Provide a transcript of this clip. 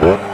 What?